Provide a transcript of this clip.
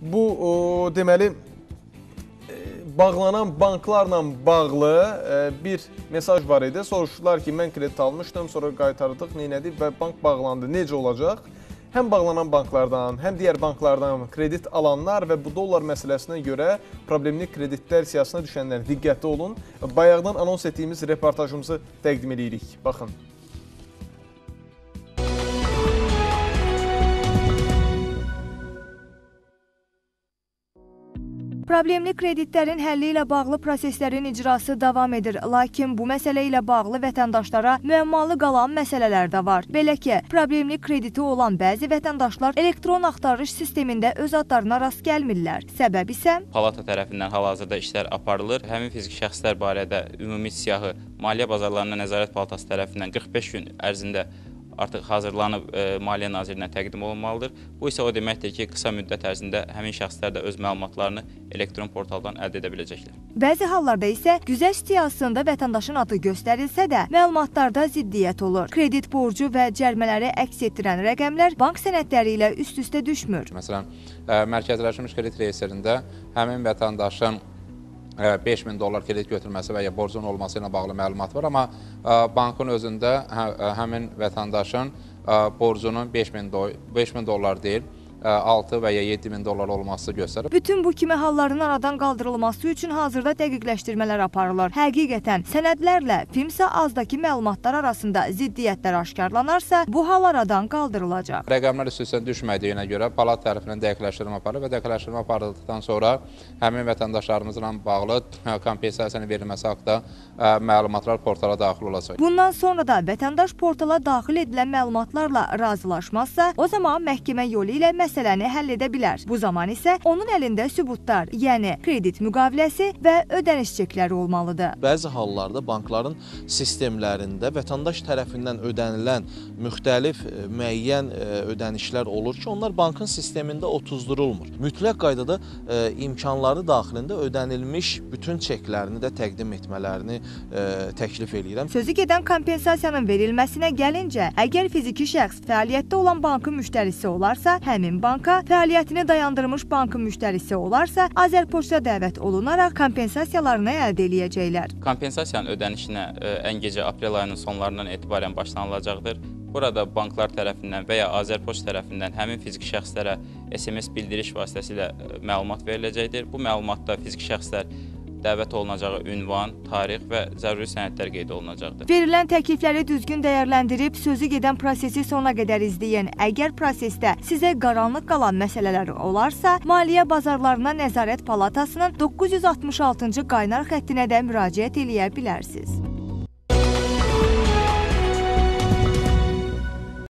Bu o, deməli e, bağlanan banklarla bağlı e, bir mesaj var idi. Soruşdular ki, mən kredit almışdım, sonra qaytardıq, neynədik və bank bağlandı. Necə olacaq? Həm bağlanan banklardan, həm digər banklardan kredit alanlar və bu dollar məsələsinə görə problemli kreditlər siyasına düşənlər diqqətli olun. Bayaqdan anons etdiyimiz reportajımızı təqdim edirik. Baxın. Problemli kreditlərin həlli ilə bağlı proseslərin icrası davam edir. Lakin bu məsələ ilə bağlı vətəndaşlara müəmmalı qalan məsələlər də var. Belə ki, problemli krediti olan bəzi vətəndaşlar elektron axtarış sistemində öz adlarına rast gəlmirlər. Səbəb isə Palata tərəfindən hal-hazırda işlər aparılır. Həmin fiziki şəxslər barədə ümumi siyahı Maliyyə Bazarlarına Nəzarət Palatası tərəfindən 45 gün ərzində artıq hazırlanıb e, Maliyyə Nazirinə təqdim olunmalıdır. Bu isə o deməkdir ki, qısa müddət ərzində həmin şəxslər də öz məlumatlarını elektron portaldan əldə edə biləcəklər. Bəzi hallarda isə güzəşt siyahısında vətəndaşın adı göstərilsə də, məlumatlarda ziddiyyət olur. Kredit borcu və cərimələri əks etdirən rəqəmlər bank sənədləri ilə üst-üstə düşmür. Məsələn, ə, mərkəzləşmiş kredit reyestrində həmin vətəndaşın 5000 dollar kredit götürməsi və ya borcun olması ilə bağlı məlumat var, amma bankın özündə hə, həmin vətəndaşın borcunun 5000 do 5000 dollar deyil, 6 və ya 7000 dollar olması göstərir. Bütün bu kimi halların aradan qaldırılması üçün hazırda dəqiqləşdirmələr aparılır. Həqiqətən sənədlərlə FİMSA azdakı məlumatlar arasında ziddiyyətlər aşkarlanarsa, bu hal aradan qaldırılacaq. Rəqəmlər üst-üstə düşmədiyinə görə palat tərəfindən dəqiqləşdirmə aparılır və dəqiqləşdirmə aparıldıqdan sonra həmin vətəndaşlarımızla bağlı ə, kompensasiyanın verilməsi haqqında ə, məlumatlar portala daxil olacaq. Bundan sonra da vətəndaş portala daxil edilən məlumatlarla razılaşmazsa, o zaman məhkəmə yolu ilə məsələni həll edə bilər. Bu zaman isə onun əlində sübutlar, yəni kredit müqaviləsi və ödəniş çekləri olmalıdır. Bəzi hallarda bankların sistemlərində vətəndaş tərəfindən ödənilən müxtəlif e, müəyyən e, ödənişlər olur ki, onlar bankın sistemində otuzdurulmur. Mütləq qaydada e, imkanları daxilində ödənilmiş bütün çeklərini də təqdim etmələrini təklif eləyirəm. Sözü gedən kompensasiyanın verilməsinə gəlincə, əgər fiziki şəxs fəaliyyətdə olan bankın müştərisi olarsa, həmin banka, fəaliyyətini dayandırmış bankın müştərisi olarsa, Azərpoçta dəvət olunaraq kompensasiyalarını əldə eləyəcəklər. Kompensasiyanın ödənişinə ə, ən gecə aprel ayının sonlarından etibarən başlanılacaqdır. Burada banklar tərəfindən və ya Azərpoçt tərəfindən həmin fiziki şəxslərə SMS bildiriş vasitəsilə ə, məlumat veriləcəkdir. Bu məlumatda fiziki şəxslər dəvət olunacağı ünvan, tarix və zəruri sənədlər qeyd olunacaqdır. Verilən təklifləri düzgün dəyərləndirib sözü gedən prosesi sona qədər izləyin. Əgər prosesdə sizə qaranlıq qalan məsələlər olarsa, Maliyyə Bazarlarına Nəzarət Palatasının 966-cı qaynar xəttinə də müraciət eləyə bilərsiniz.